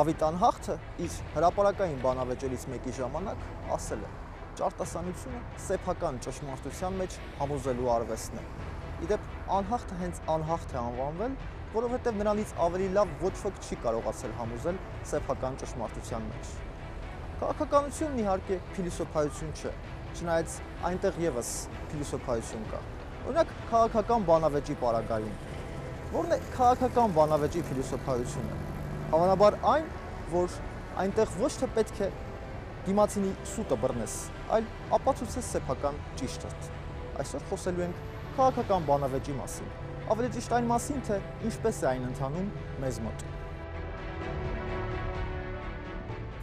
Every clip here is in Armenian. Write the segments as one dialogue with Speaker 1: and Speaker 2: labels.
Speaker 1: Դավիթ Անհախտը իր հրապարակային բանավեճերից մեկի ժամանակ ասել է. «Ճարտասանությունը սեփական ճշմարտության մեջ համոզելու արվեստն է»։ Իդեպ Անհախտը հենց Անհախտ է անվանվել, որովհետև նրանից ավելի լավ ոչ ոք չի կարողացել համոզել սեփական ճշմարտության մեջ։ Քաղաքականությունն իհարկե փիլիսոփայություն չէ, չնայած այնտեղ եւս փիլիսոփայություն կա։ Օրինակ քաղաքական բանավեճի պարագային։ Որն է քաղաքական բանավեճի փիլիսոփայությունը։ Հավանաբար այն, որ այնտեղ ոչ թե պետք է դիմացինի սուտը բռնես, այլ ապացուցես սեփական ճիշտը։ Այսօր խոսելու ենք քաղաքական բանավեճի մասին։ Ավելի ճիշտ այն մասին, թե ինչպես է այն ընթանում մեզ մոտ։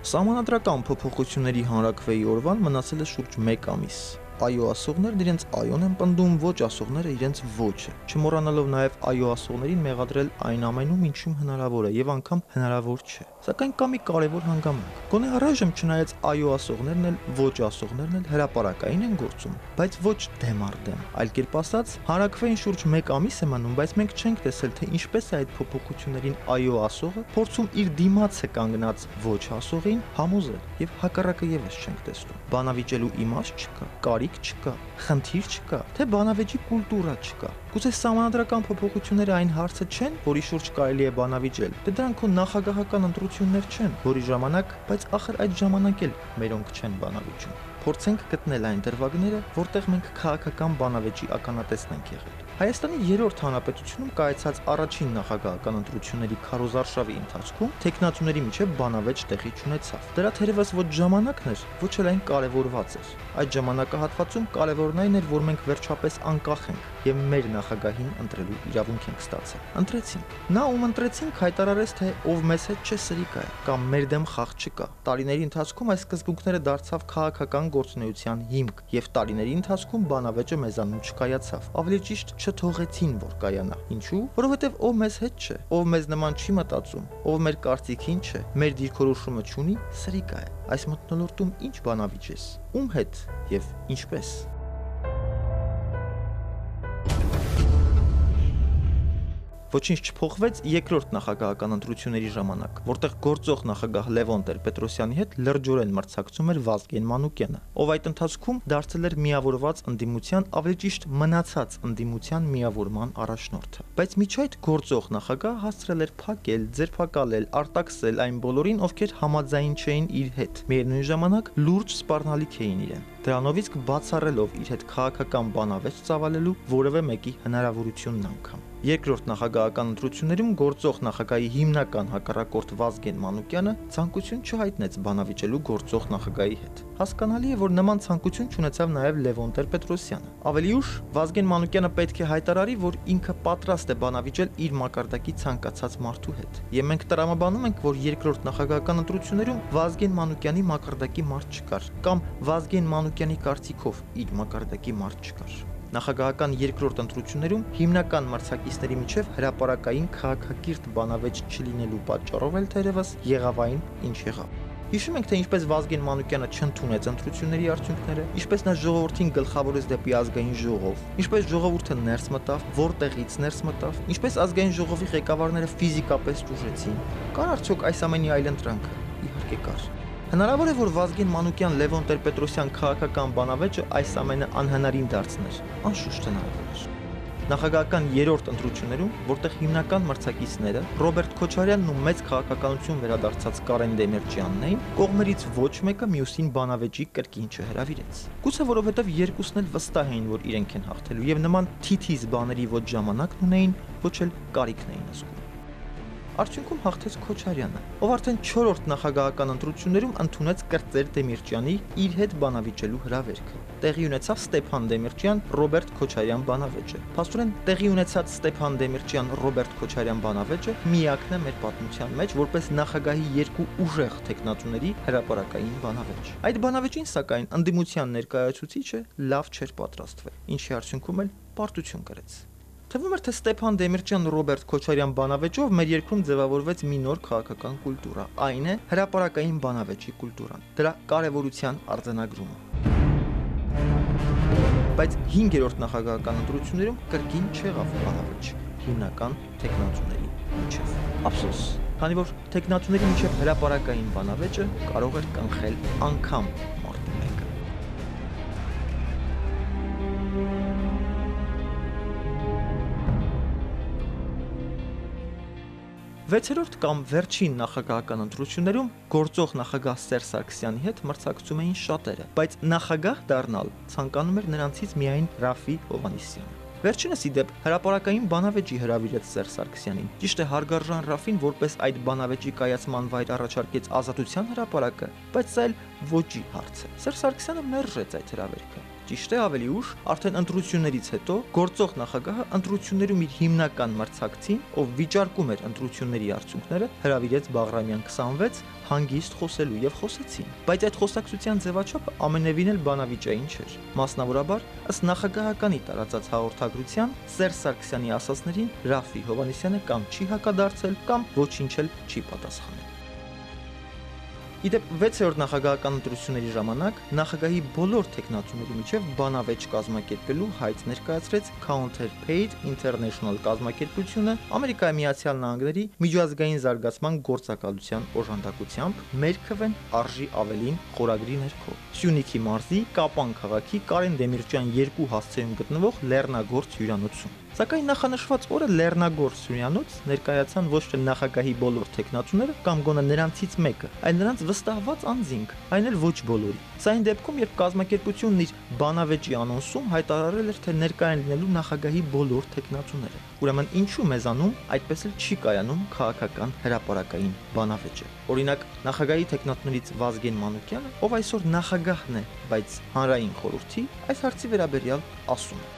Speaker 1: Սահմանադրական փոփոխությունների հանրակրվեի օրվան մնացել է շուրջ 1 ամիս այո ասողներն իրենց այոն են պնդում, ոչ ասողները իրենց ոչը, չմոռանալով նաև այո ասողներին մեղադրել այն ամենում, ինչում հնարավոր է եւ անգամ հնարավոր չէ։ Սակայն կա մի կարևոր հանգամանք։ Գոնե առայժմ չնայած այո ասողներն էլ ոչ ասողներն էլ հրաապարակային են գործում, բայց ոչ դեմ առ դեմ, այլ կերպ ասած, հարակվեին շուրջ 1 ամիս է մնում, բայց մենք չենք տեսել, թե ինչպես է այդ փոփոխություններին այո ասողը փորձում իր դիմացը կանգնած ոչ ասողին համոզել եւ հակառակը եւս չենք տեսնում։ Բանավիճելու իմաստ չկա, կարի կարիք չկա, խնդիր չկա, թե բանավեճի կուլտուրա չկա։ Գուցե սահմանադրական փոփոխությունները այն հարցը չեն, որի շուրջ կարելի է բանավիճել։ Դե դրանք քո նախագահական ընտրություններ չեն, որի ժամանակ, բայց ախր այդ ժամանակ էլ մերոնք չեն բանավիճում։ Փորձենք գտնել այն դրվագները, որտեղ մենք քաղաքական բանավեճի ականատեսն ենք եղել։ Հայաստանի երրորդ հանրապետությունում կայացած առաջին նախագահական ընտրությունների քարոզարշավի ընթացքում տեխնատուների միջև բանավեճ տեղի ունեցավ։ Դրա թերևս ոչ ժամանակն էր, ոչ էլ այն կարևորված էր։ Այդ ժամանակահատվածում կարևորն այն էր, որ մենք վերջապես անկախ ենք եւ մեր նախագահին ընտրելու իրավունք ենք ստացել։ Ընտրեցինք։ Նա ում ընտրեցինք հայտարարեց, թե ով մեզ հետ չէ սրիկա է կամ մեր դեմ խաղ չկա։ Տարիների ընթացքում այս սկզբունքները դարձավ քաղաքական գործունեության հիմք եւ տարիների ընթացքում բանավեճը մեզանում չկայացավ։ Ավելի ճիշտ չթողեցին, որ կայանա։ Ինչու՞։ Որովհետեւ ով մեզ հետ չէ, ով մեզ նման չի մտածում, ով մեր կարծիքին չէ, մեր դիրքորոշումը չունի, սրիկա է։ Այս մտնոլորտում ինչ բանավիճ ես։ Ում հետ եւ ինչպես։ Ոչինչ չփոխվեց երկրորդ նախագահական ընտրությունների ժամանակ, որտեղ գործող նախագահ Լևոն Տեր-Պետրոսյանի հետ լրջորեն մրցակցում էր Վազգեն Մանուկյանը, ով այդ ընթացքում դարձել էր միավորված ընդդիմության, ավելի ճիշտ մնացած ընդդիմության միավորման առաջնորդը։ Բայց միջ այդ գործող նախագահ հասցրել էր փակել, ձերբակալել, արտաքսել այն բոլորին, ովքեր համաձայն չէին իր հետ։ Միևնույն ժամանակ լուրջ սպառնալիք էին իրեն։ Դրանով իսկ բացառելով իր հետ քաղաքական բանավեճ ծավալելու որևէ մեկի հնարավորությունն անգամ։ Երկրորդ նախագահական ընտրություններում գործող նախագահի հիմնական հակառակորդ Վազգեն Մանուկյանը ցանկություն չհայտնեց բանավիճելու գործող նախագահի հետ։ Հասկանալի է, որ նման ցանկություն չունեցավ նաև Լևոն Տեր-Պետրոսյանը։ Ավելի ուշ Վազգեն Մանուկյանը պետք է հայտարարի, որ ինքը պատրաստ է բանավիճել իր մակարդակի ցանկացած մարդու հետ։ Եվ մենք տրամաբանում ենք, որ երկրորդ նախագահական ընտրություններում Վազգեն Մանուկյանի մակարդակի մարդ չկար, կամ Վազգեն Մանուկյանի կարծիքով իր մակարդակի մարդ չկար նախագահական երկրորդ ընտրություններում հիմնական մրցակիցների միջև հրաապարակային քաղաքակիրթ բանավեճ չլինելու պատճառով էլ թերևս եղավ այն, ինչ եղավ։ Հիշում ենք, թե ինչպես Վազգեն Մանուկյանը չընդունեց ընտրությունների արդյունքները, ինչպես նա ժողովրդին գլխավորեց դեպի ազգային ժողով, ինչպես ժողովուրդը ներս մտավ, որտեղից ներս մտավ, ինչպես ազգային ժողովի ղեկավարները ֆիզիկապես ճուժեցին։ Կար արդյոք այս ամենի այլ ընտրանքը։ Իհարկե կար։ Հնարավոր է, որ Վազգեն Մանուկյան Լևոն Տեր-Պետրոսյան քաղաքական բանավեճը այս ամենը անհնարին դարձներ։ Անշուշտ հնարավոր է։ Նախագահական երրորդ ընտրություններում, որտեղ հիմնական մրցակիցները Ռոբերտ Քոչարյանն ու մեծ քաղաքականություն վերադարձած Կարեն Դեմիրճյանն էին, կողմերից ոչ մեկը մյուսին բանավեճի կրկին չհրավիրեց։ Գուցե որովհետև երկուսն էլ վստահ էին, որ իրենք են հաղթելու եւ նման թիթիզ բաների ոչ ժամանակն ունեին, ոչ էլ կարիքն էին զգում։ Արդյունքում հաղթեց Քոչարյանը, ով արդեն 4-րդ նախագահական ընտրություններում ընդունեց Կրծեր Դեմիրճյանի իր հետ բանավիճելու հրավերքը։ Տեղի ունեցավ Ստեփան Դեմիրճյան Ռոբերտ Քոչարյան բանավեճը։ Փաստորեն տեղի ունեցած Ստեփան Դեմիրճյան Ռոբերտ Քոչարյան բանավեճը միակն է մեր պատմության մեջ որպես նախագահի երկու ուժեղ տեխնատուների հրաապարակային բանավեճ։ Այդ բանավեճին սակայն ընդդիմության ներկայացուցիչը լավ չէր պատրաստվել, ինչի արդյունքում էլ պարտություն կրեց։ Թվում էր, թե Ստեփան Դեմիրճյան Ռոբերտ Քոչարյան բանավեճով մեր երկրում ձևավորվեց մի նոր քաղաքական կուլտուրա։ Այն է հրաապարակային բանավեճի կուլտուրան։ Դրա կարևորության արձանագրումը։ Բայց 5-րդ նախագահական ընտրություններում կրկին չեղավ բանավեճ հիմնական տեխնոլոգիաների միջև։ Ափսոս, քանի որ տեխնատուների միջև հրաապարակային բանավեճը կարող էր կանխել անգամ 6-րդ կամ վերջին նախագահական ընտրություններում գործող նախագահ Սերժ Սարգսյանի հետ մրցակցում էին շատերը, բայց նախագահ դառնալ ցանկանում էր նրանցից միայն Ռաֆի Հովանիսյանը։ Վերջինս ի դեպ հրաապարակային բանավեճի հրավիրեց Սերժ Սարգսյանին։ Ճիշտ է հարգարժան Ռաֆին որպես այդ բանավեճի կայացման վայր առաջարկեց ազատության հրաապարակը, բայց սա էլ ոչի հարց է։ Սերժ Սարգսյանը մերժեց այդ հրավերքը։ Ճիշտ է, ավելի ուշ, արդեն ընտրություններից հետո գործող նախագահը ընտրություններում իր հիմնական մրցակցին, ով վիճարկում էր ընտրությունների արդյունքները, հրավիրեց Բաղրամյան 26 հանգիստ խոսելու եւ խոսեցին։ Բայց այդ խոսակցության ձևաչափը ամենևին էլ բանավիճային չէր։ Մասնավորաբար, ըստ նախագահականի տարածած հաղորդագրության, Սերժ Սարգսյանի ասածներին Ռաֆի Հովանեսյանը կամ չի հակադարձել, կամ ոչինչ էլ չի պատասխանել։ Իդեպ 6-րդ նախագահական ընտրությունների ժամանակ նախագահի բոլոր տեխնատուների միջև բանավեճ կազմակերպելու հայտ ներկայացրեց Counterpaid International կազմակերպությունը Ամերիկայի Միացյալ Նահանգների միջազգային զարգացման գործակալության օժանդակությամբ մեր քվեն արժի ավելին խորագրի ներքո։ Սյունիքի մարզի Կապան քաղաքի Կարեն Դեմիրճյան երկու հասցեում գտնվող Լեռնագործ հյուրանոցում։ Սակայն նախանշված օրը Լեռնագործ հյուրանոց ներկայացան ոչ թե նախագահի բոլոր տեխնատուները կամ գոնե նրանցից մեկը, այլ նրանց վստահված անձինք, այն էլ ոչ բոլորի։ Սա այն դեպքում, երբ կազմակերպությունն իր բանավեճի անոնսում հայտարարել էր, թե ներկայ են լինելու նախագահի բոլոր տեխնատուները։ Ուրեմն ինչու մեզանում այդպես էլ չի կայանում քաղաքական հրաապարակային բանավեճը։ Օրինակ, նախագահի տեխնատուներից Վազգեն Մանուկյանը, ով այսօր նախագահն է, բայց հանրային խորհրդի, այս հարցի վերաբերյալ ասում է.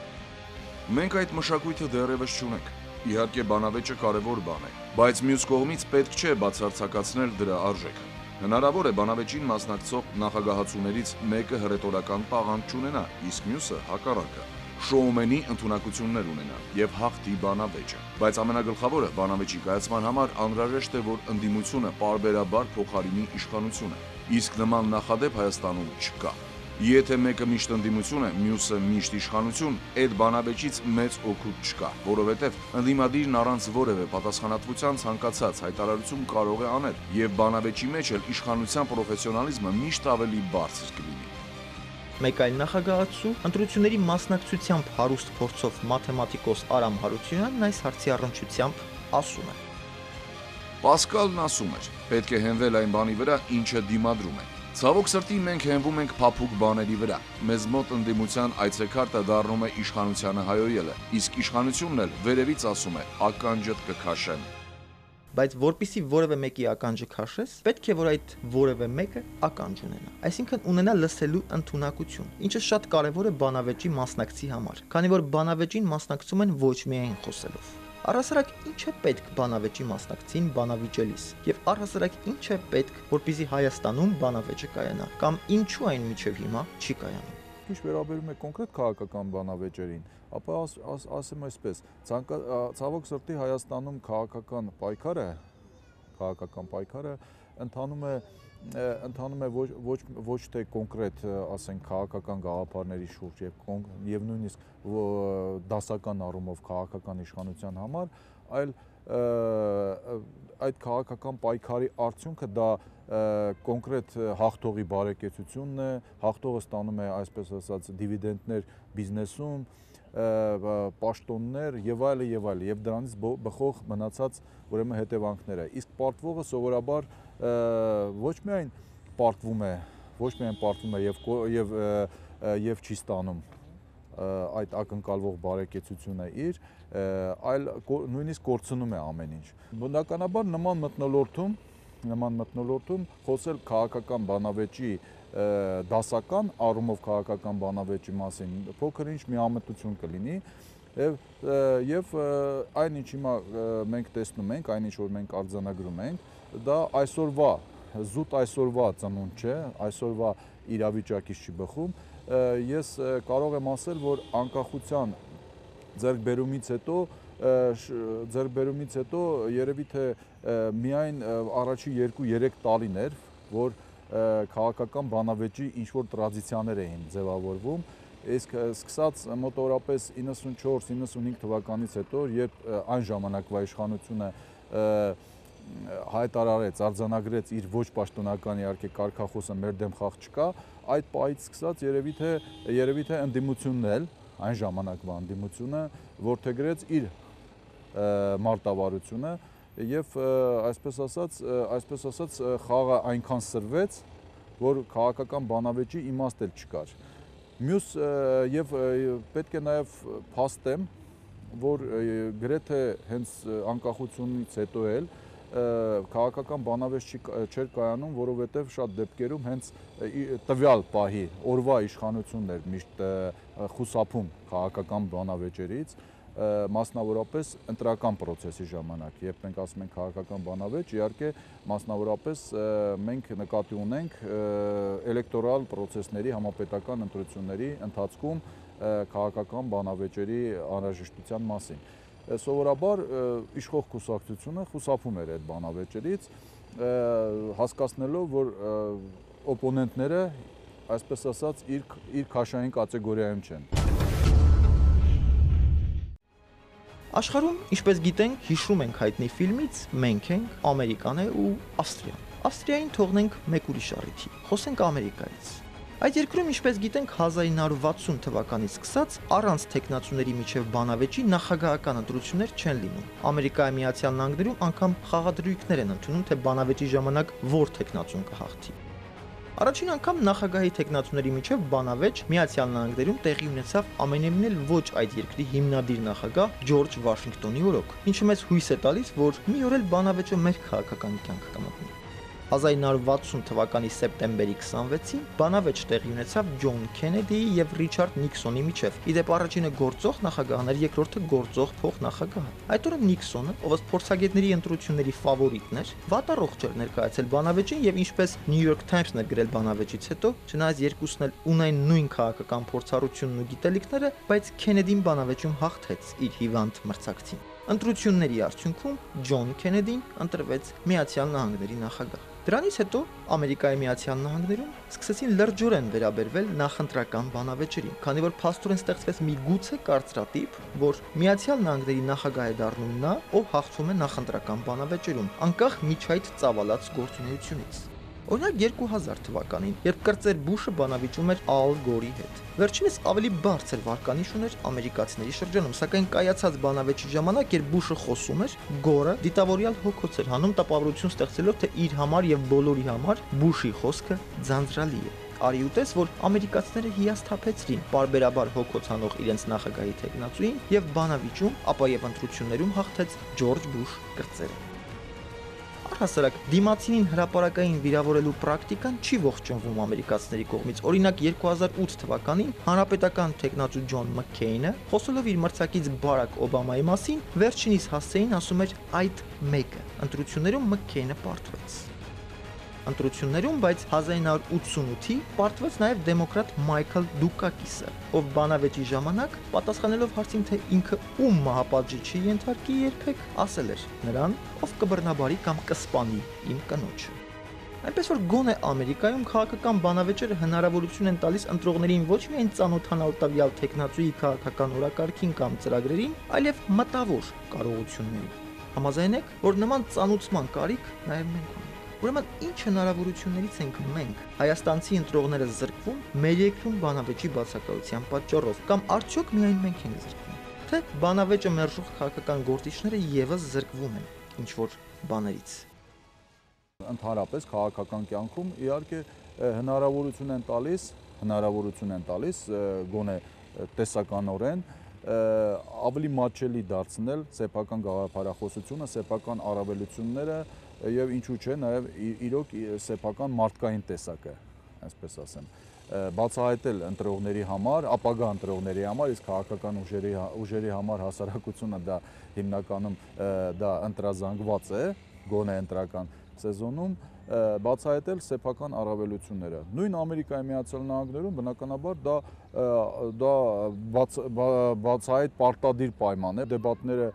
Speaker 2: Մենք այդ մշակույթը դեռևս չունենք։ Իհարկե բանավեճը կարևոր բան է, բայց մյուս կողմից պետք չէ բացարձակացնել դրա արժեքը։ Հնարավոր է բանավեճին մասնակցող նախագահացուներից մեկը հռետորական տաղանդ չունենա, իսկ մյուսը հակառակը շոումենի ընտունակություններ ունենա եւ հաղթի բանավեճը։ Բայց ամենագլխավորը բանավեճի կայացման համար անհրաժեշտ է, որ ընդդիմությունը parberabar փոխարինի իշխանությունը։ Իսկ նման նախադեպ Հայաստանում չկա։ Եթե մեկը միշտ ընդդիմություն է, մյուսը միշտ իշխանություն, այդ բանավեճից մեծ օգուտ չկա, որովհետև ընդդիմադիրն առանց որևէ պատասխանատվության ցանկացած հայտարարություն կարող է անել, եւ բանավեճի մեջ էլ իշխանության պրոֆեսիոնալիզմը միշտ ավելի բարձր կլինի։
Speaker 1: Մեկ այլ նախագահացու ընտրությունների մասնակցությամբ հարուստ փորձով մաթեմատիկոս Արամ Հարությունյանն այս հարցի առնչությամբ ասում է.
Speaker 2: Պասկալն ասում էր. պետք է հենվել այն բանի վրա, ինչը դիմադրում է։ Ցավոք սրտի մենք հենվում ենք փափուկ բաների վրա։ Մեզ մոտ ընդդիմության այցեքարտը դառնում է իշխանությանը հայոյելը, իսկ իշխանությունն էլ վերևից ասում է՝ ականջդ կքաշեմ։
Speaker 1: Բայց որpիսի որևէ մեկի ականջը քաշես, պետք է որ այդ որևէ մեկը ականջ ունենա։ Այսինքն ունենա լսելու ընտունակություն, ինչը շատ կարևոր է բանավեճի մասնակցի համար, քանի որ բանավեճին մասնակցում են ոչ միայն խոսելով Առհասարակ ինչ է պետք բանավեճի մասնակցին բանավիճելիս եւ առհասարակ ինչ է պետք որպիսի Հայաստանում բանավեճը կայանա կամ ինչու այն միջև հիմա չի կայանում
Speaker 3: ինչ վերաբերում է կոնկրետ քաղաքական բանավեճերին, ապա աս, աս, ասեմ այսպես, ցավոք սրտի Հայաստանում քաղաքական պայքարը քաղաքական պայքարը ընթանում է ընթանում է ոչ ոչ ոչ թե կոնկրետ ասենք քաղաքական գաղափարների շուրջ եւ եւ նույնիսկ դասական առումով քաղաքական իշխանության համար, այլ այդ քաղաքական պայքարի արդյունքը դա կոնկրետ հաղթողի բարեկեցությունն է, հաղթողը ստանում է այսպես ասած դիվիդենդներ բիզնեսում, պաշտոններ եւ այլը եւ այլը եւ դրանից բխող մնացած ուրեմն հետևանքները իսկ պարտվողը սովորաբար ոչ միայն պարտվում է ոչ միայն պարտվում է եւ եւ եւ չի ստանում այդ ակնկալվող բարեկեցությունը իր, այլ նույնիսկ կորցնում է ամեն ինչ։ Բնականաբար նման մտնոլորտում նման մտնոլորտում խոսել քաղաքական բանավեճի դասական առումով քաղաքական բանավեճի մասին փոքր ինչ միամտություն կլինի եւ եւ այն ինչ հիմա մենք տեսնում ենք, այն ինչ որ մենք արձանագրում ենք, դա այսօրվա զուտ այսօրվա ծնունդ չէ, այսօրվա իրավիճակից չի բխում։ Ես կարող եմ ասել, որ անկախության ձեռքբերումից հետո ձեռքբերումից հետո երևի թե միայն առաջի 2-3 տարիներ, որ քաղաքական բանավեճի ինչ որ տրադիցիաներ էին ձևավորվում, իսկ սկսած մոտորապես 94-95 թվականից հետո, երբ այն ժամանակվա իշխանությունը հայտարարեց, արձանագրեց իր ոչ պաշտոնական իհարկե կարգախոսը մեր դեմ խաղ չկա, այդ պահից սկսած երևի թե երևի թե ընդդիմությունն էլ այն ժամանակվա ընդդիմությունը որթեգրեց իր մարտավարությունը եւ այսպես ասած այսպես ասած խաղը այնքան սրվեց, որ քաղաքական բանավեճի իմաստ էլ չկար։ Մյուս եւ պետք է նաեւ փաստեմ, որ գրեթե հենց անկախությունից հետո էլ քաղաքական բանավեճ չէր կայանում, որովհետև շատ դեպքերում հենց տվյալ պահի օրվա իշխանությունն էր միշտ խուսափում քաղաքական բանավեճերից, մասնավորապես ընտրական process-ի ժամանակ, երբ մենք ասում ենք քաղաքական բանավեճ, իհարկե մասնավորապես մենք նկատի ունենք էլեկտորալ process-ների համապետական ընտրությունների ընթացքում քաղաքական բանավեճերի անհրաժեշտության մասին սովորաբար իշխող կուսակցությունը խուսափում էր այդ բանավեճերից, հասկացնելով, որ օպոնենտները, այսպես ասած, իր իր քաշային կատեգորիայում չեն։
Speaker 1: Աշխարհում, ինչպես գիտենք, հիշում ենք հայտնի ֆիլմից մենք ենք, Ամերիկան է ու Ավստրիան։ Ավստրիային թողնենք մեկ ուրիշ առիթի։ Խոսենք Ամերիկայից։ Այդ երկրում, ինչպես գիտենք, 1960 թվականից սկսած առանց տեխնացուների միջև բանավեճի նախագահական ընտրություններ չեն լինում։ Ամերիկայի Միացյալ Նահանգներում անգամ խաղադրույքներ են ընդունում, թե բանավեճի ժամանակ որ տեխնացուն կհաղթի։ Առաջին անգամ նախագահի տեխնացուների միջև բանավեճ Միացյալ Նահանգներում տեղի ունեցավ ամենևին էլ ոչ այդ երկրի հիմնադիր նախագահ Ջորջ Վաշինգտոնի օրոք, ինչը մեզ հույս է տալիս, որ մի օր էլ բանավեճը մեր քաղաքական կյանքը կմտնի։ 1960 թվականի սեպտեմբերի 26-ին բանավեճ տեղի ունեցավ Ջոն Քենեդիի եւ Ռիչարդ Նիքսոնի միջև։ Իդեպ առաջինը գործող նախագահն էր, երկրորդը գործող փոխնախագահը։ Այդ օրը Նիքսոնը, ով ըստ փորձագետների ընտրությունների ֆավորիտն էր, վատառողջ էր ներկայացել բանավեճին եւ ինչպես New York Times-ն էր գրել բանավեճից հետո, չնայած երկուսն էլ ունեն նույն քաղաքական փորձառությունն ու գիտելիքները, բայց Քենեդին բանավեճում հաղթեց իր հիվանդ մրցակցին։ Ընտրությունների արդյունքում Ջոն Քենեդին ընտրվեց Միացյալ Նահանգների նախագահ։ Դրանից հետո Ամերիկայի Միացյալ Նահանգներում սկսեցին լրջորեն վերաբերվել նախընտրական բանավեճերին, քանի որ փաստորեն ստեղծվեց մի գուցե կարծրատիպ, որ Միացյալ Նահանգների նախագահ է դառնում նա, ով հաղթում է նախընտրական բանավեճերում, անկախ միջայդ ծավալած գործունեությունից։ Օրինակ 2000 թվականին, երբ կրծեր Բուշը բանավիճում էր Ալ Գորի հետ։ Վերջինս ավելի բարձր վարկանիշ ուներ ամերիկացիների շրջանում, սակայն կայացած բանավեճի ժամանակ, երբ Բուշը խոսում էր, Գորը դիտավորյալ հոգոց էր հանում տպավորություն ստեղծելով, թե իր համար եւ բոլորի համար Բուշի խոսքը ձանձրալի է արի ուտես, որ ամերիկացիները հիասթափեցրին բարբերաբար հոգոցանող իրենց նախագահի տեխնացուին եւ բանավիճում, ապա եւ ընտրություններում հաղթեց Ջորջ Բուշ կրծերը առհասարակ դիմացինին հրաապարակային վիրավորելու պրակտիկան չի ողջունվում ամերիկացիների կողմից։ Օրինակ 2008 թվականին հանրապետական տեխնացու Ջոն Մաքքեյնը, խոսելով իր մրցակից Բարակ Օբամայի մասին, վերջինիս հասցեին ասում էր այդ մեկը։ Ընտրություններում Մաքքեյնը պարտվեց ընտրություններում, բայց 1988-ի պարտվեց նաև դեմոկրատ Մայքլ Դուկակիսը, ով բանավեճի ժամանակ պատասխանելով հարցին, թե ինքը ում մահապատժի չի ենթարկի երբեք, ասել էր. նրան, ով կբռնաբարի կամ կսպանի իմ կնոջը։ Այնպես որ գոնե Ամերիկայում քաղաքական բանավեճերը հնարավորություն են տալիս ընտրողներին ոչ միայն ծանոթանալ տվյալ տեխնացուի քաղաքական օրակարգին կամ ծրագրերին, այլև մտավոր կարողություններին։ Համաձայն եք, որ նման ծանուցման կարիք նաև մենք ունենք։ Ուրեմն ինչ հնարավորություններից ենք մենք հայաստանցի ընտրողները զրկվում մեր երկրում բանավեճի բացակայության պատճառով կամ արդյոք միայն մենք ենք զրկվում թե բանավեճը մերժող քաղաքական գործիչները եւս զրկվում են ինչ որ բաներից
Speaker 3: ընդհանրապես քաղաքական կյանքում իհարկե հնարավորություն են տալիս հնարավորություն են տալիս գոնե տեսականորեն ավելի մատչելի դարձնել սեփական գաղափարախոսությունը, սեփական առավելությունները եւ ինչու՞ չէ նաեւ իրոք սեփական մարդկային տեսակը, այսպես ասեմ բացահայտել ընտրողների համար, ապագա ընտրողների համար, իսկ քաղաքական ուժերի ուժերի համար հասարակությունը դա հիմնականում դա ընտրազանգված է, գոնե ընտրական սեզոնում բացահայտել սեփական առավելությունները։ Նույն Ամերիկայի Միացյալ Նահանգներում բնականաբար դա դա բաց, բացահայտ պարտադիր պայման է։ Դեբատները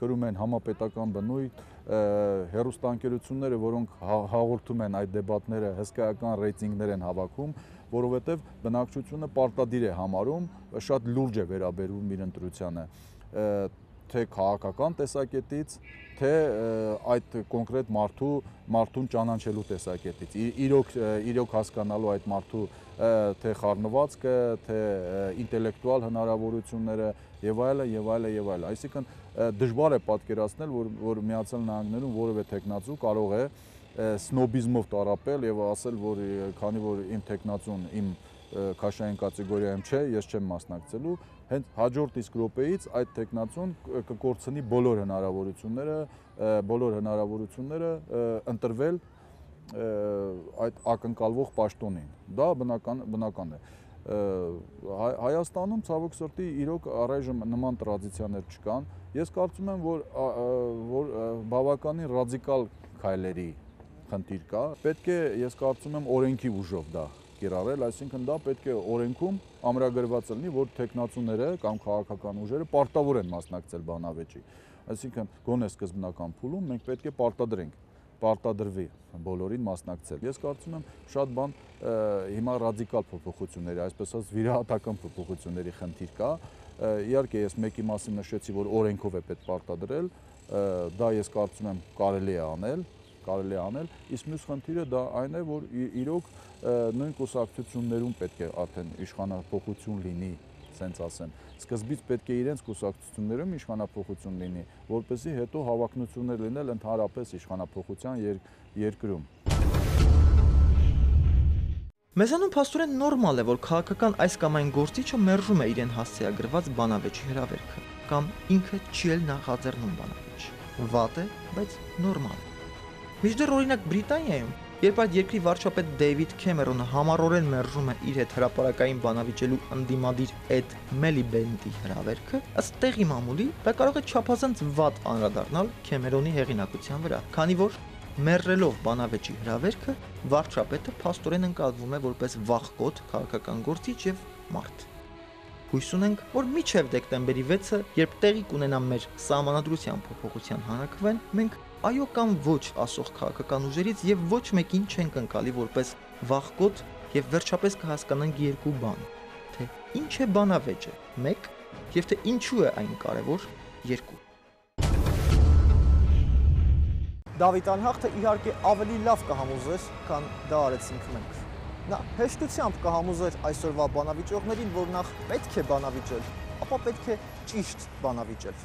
Speaker 3: կրում են համապետական բնույթ, հերոստանգերությունները, որոնք հա, հաղորդում են այդ դեբատները, հսկայական ռեյտինգներ են հավաքում, որովհետև բնակչությունը պարտադիր է համարում, շատ լուրջ է վերաբերվում իր ընտրությանը թե քաղաքական տեսակետից, թե այդ կոնկրետ մարդու մարդուն ճանաչելու տեսակետից իրոք իրոք հասկանալու այդ մարդու թե խառնվածքը, թե ինտելեկտուալ հնարավորությունները եւ այլը եւ այլը եւ այլը։ Այսինքն դժվար է պատկերացնել, որ որ Միացյալ Նահանգներում որևէ տեխնացու կարող է սնոբիզմով տարապել եւ ասել, որ քանի որ իմ տեխնացուն իմ քաշային կատեգորիայում չէ, ես չեմ մասնակցելու, հենց հաջորդ իսկ րոպեից այդ տեխնացուն կկորցնի բոլոր հնարավորությունները, բոլոր հնարավորությունները ընտրվել այդ ակնկալվող պաշտոնին։ Դա բնական բնական է։ Հայաստանում ցավոք սրտի իրոք առայժմ նման տրադիցիաներ չկան։ Ես կարծում եմ, որ որ բավականին ռադիկալ քայլերի խնդիր կա։ Պետք է ես կարծում եմ օրենքի ուժով դա կիրառել, այսինքն դա պետք է օրենքում ամրագրված լինի, որ տեխնացուները կամ քաղաքական ուժերը պարտավոր են մասնակցել բանավեճի։ Այսինքն գոնե սկզբնական փուլում մենք պետք է պարտադրենք պարտադրվի բոլորին մասնակցել։ Ես կարծում եմ շատ բան հիմա ռադիկալ փոփոխությունների, այսպես ասած վիրահատական փոփոխությունների խնդիր կա։ Իհարկե ես մեկի մասին նշեցի, որ օրենքով է պետք պարտադրել, դա ես կարծում եմ կարելի է անել, կարելի է անել, իսկ մյուս խնդիրը դա այն է, որ իրոք նույն կուսակցություններում պետք է արդեն իշխանապողություն լինի, սենց ասեմ։ Սկզբից պետք է իրենց կուսակցություններում իշխանապողություն լինի, որպեսզի հետո հավակնություններ լինել ընդհանրապես իշխանապողության եր, երկրում։
Speaker 1: Մեզանում փաստորեն նորմալ է, որ քաղաքական այս կամ այն գործիչը մերժում է իրեն հասցեագրված բանավեճի հրավերքը կամ ինքը չի էլ նախաձեռնում բանավեճ։ Վատ է, բայց նորմալ։ Միջդեռ օրինակ Բրիտանիայում, երբ այդ երկրի վարչապետ Դեյվիդ Քեմերոնը համառորեն մերժում է իր հետ հրաապարակային բանավիճելու ընդդիմադիր Էդ Մելիբենտի հրավերքը, ըստ տեղի մամուլի, դա կարող է չափազանց վատ անդրադառնալ Քեմերոնի հեղինակության վրա, քանի որ մերժելով բանավեճի հրավերքը, վարչապետը փաստորեն ընկալվում է որպես վախկոտ քաղաքական գործիչ եւ մարդ։ Հույս ունենք, որ միջև դեկտեմբերի 6-ը, երբ տեղի կունենա մեր սահմանադրության փոփոխության հանրակվեն, մենք այո կամ ոչ ասող քաղաքական ուժերից եւ ոչ մեկին չենք ընկալի որպես վախկոտ եւ վերջապես կհասկանանք երկու բան. թե ինչ է բանավեճը 1 եւ թե ինչու է այն կարեւոր 2
Speaker 4: Դավիթ Անհախտը իհարկե ավելի լավ կհամոզեր, քան դա արեցինք մենք։ Նա հեշտությամբ կհամոզեր այսօրվա բանավիճողներին, որ նախ պետք է բանավիճել, ապա պետք է ճիշտ բանավիճել։